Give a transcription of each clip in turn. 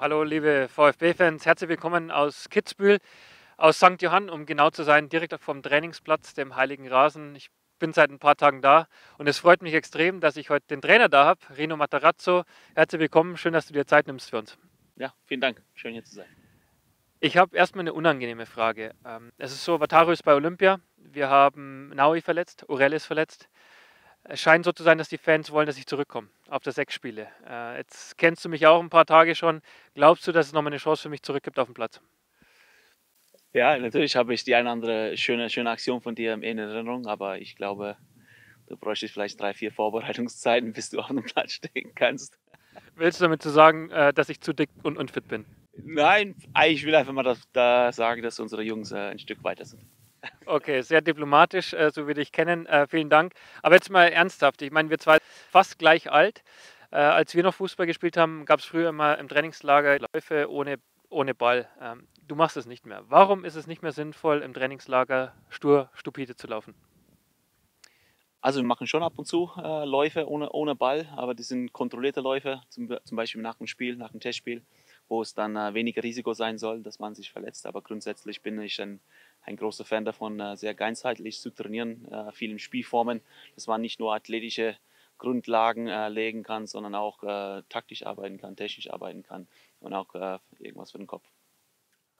Hallo liebe VfB-Fans, herzlich willkommen aus Kitzbühel, aus St. Johann, um genau zu sein, direkt vom Trainingsplatz, dem Heiligen Rasen. Ich bin seit ein paar Tagen da und es freut mich extrem, dass ich heute den Trainer da habe, Rino Matarazzo. Herzlich willkommen, schön, dass du dir Zeit nimmst für uns. Ja, vielen Dank, schön hier zu sein. Ich habe erstmal eine unangenehme Frage. Ähm, es ist so, Wataru ist bei Olympia, wir haben Naui verletzt, Urel ist verletzt. Es scheint so zu sein, dass die Fans wollen, dass ich zurückkomme auf das sechs Spiele. Äh, jetzt kennst du mich auch ein paar Tage schon. Glaubst du, dass es nochmal eine Chance für mich zurückgibt auf dem Platz? Ja, natürlich habe ich die eine oder andere schöne, schöne Aktion von dir in Erinnerung, aber ich glaube, du bräuchtest vielleicht drei, vier Vorbereitungszeiten, bis du auf dem Platz stehen kannst. Willst du damit zu sagen, äh, dass ich zu dick und unfit bin? Nein, ich will einfach mal da, da sagen, dass unsere Jungs äh, ein Stück weiter sind. Okay, sehr diplomatisch, äh, so wie dich kennen. Äh, vielen Dank. Aber jetzt mal ernsthaft. Ich meine, wir zwei fast gleich alt. Äh, als wir noch Fußball gespielt haben, gab es früher immer im Trainingslager Läufe ohne, ohne Ball. Ähm, du machst es nicht mehr. Warum ist es nicht mehr sinnvoll, im Trainingslager stur, stupide zu laufen? Also wir machen schon ab und zu äh, Läufe ohne, ohne Ball, aber das sind kontrollierte Läufe, zum, zum Beispiel nach dem Spiel, nach dem Testspiel, wo es dann äh, weniger Risiko sein soll, dass man sich verletzt. Aber grundsätzlich bin ich ein ein großer Fan davon, äh, sehr ganzheitlich zu trainieren, äh, vielen Spielformen, dass man nicht nur athletische Grundlagen äh, legen kann, sondern auch taktisch arbeiten kann, technisch arbeiten kann und auch irgendwas für den Kopf.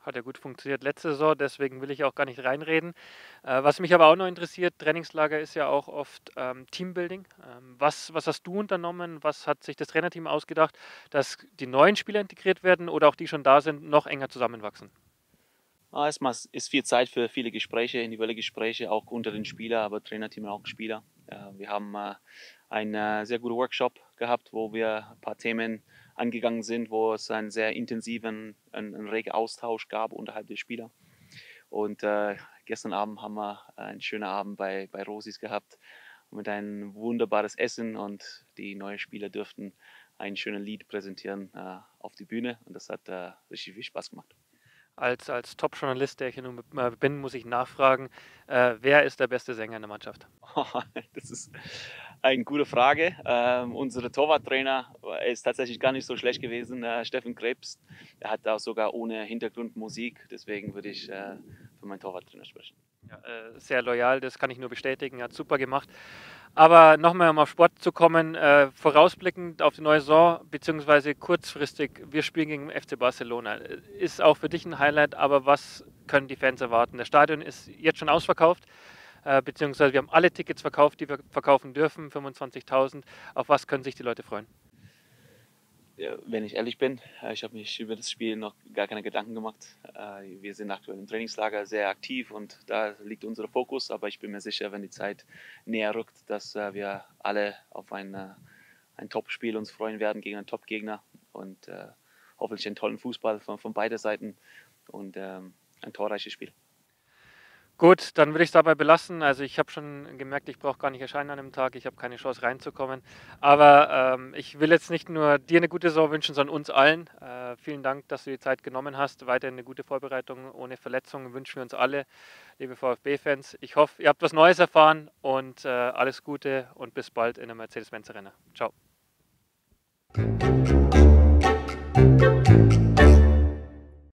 Hat ja gut funktioniert letzte Saison, deswegen will ich auch gar nicht reinreden. was mich aber auch noch interessiert, Trainingslager ist ja auch oft ähm, Teambuilding. Ähm, was, was hast du unternommen? Was hat sich das Trainerteam ausgedacht, dass die neuen Spieler integriert werden oder auch die schon da sind, noch enger zusammenwachsen? Ah, es ist viel Zeit für viele Gespräche, individuelle Gespräche, auch unter den Spielern, aber Trainerteam auch Spieler. Wir haben äh, einen äh, sehr guten Workshop gehabt, wo wir ein paar Themen angegangen sind, wo es einen sehr intensiven, einen, einen regen Austausch gab unterhalb der Spieler. Und äh, gestern Abend haben wir einen schönen Abend bei, bei Rosis gehabt mit einem wunderbares Essen und die neuen Spieler dürften ein schönes Lied präsentieren äh, auf die Bühne und das hat äh, richtig viel Spaß gemacht als, als Top-Journalist, der ich nun bin, muss ich nachfragen, äh, wer ist der beste Sänger in der Mannschaft? das ist eine gute Frage. Ähm, unser Torwarttrainer ist tatsächlich gar nicht so schlecht gewesen, äh, Steffen Krebs. Er hat auch sogar ohne Hintergrundmusik, deswegen würde ich äh, für meinen Torwarttrainer sprechen. Ja, äh, sehr loyal, das kann ich nur bestätigen, er hat super gemacht. Aber nochmal, um auf Sport zu kommen, äh, vorausblickend auf die neue Saison, beziehungsweise kurzfristig, wir spielen gegen FC Barcelona. Ist auch für dich ein Highlight, aber was können die Fans erwarten? Das Stadion ist jetzt schon ausverkauft, äh, beziehungsweise wir haben alle Tickets verkauft, die wir verkaufen dürfen, 25.000. Auf was können sich die Leute freuen? Wenn ich ehrlich bin, äh, ich habe mich über das Spiel noch gar keine Gedanken gemacht. Äh, wir sind aktuell im Trainingslager sehr aktiv und da liegt unser Fokus. Aber ich bin mir sicher, wenn die Zeit näher rückt, dass äh, wir alle auf ein, ein Top-Spiel uns freuen werden gegen einen Top-Gegner und hoffentlich einen tollen Fußball von, von beiden Seiten und ähm, ein torreiches Spiel. Gut, dann würde ich es dabei belassen. Also ich habe schon gemerkt, ich brauche gar nicht erscheinen an einem Tag. Ich habe keine Chance reinzukommen. Aber ähm, ich will jetzt nicht nur dir eine gute Saison wünschen, sondern uns allen. Äh, vielen Dank, dass du die Zeit genommen hast. Weiterhin eine gute Vorbereitung ohne Verletzungen wünschen wir uns alle, liebe VfB-Fans. Ich hoffe, ihr habt was Neues erfahren und äh, alles Gute und bis bald in der Mercedes-Benz Arena. Ciao.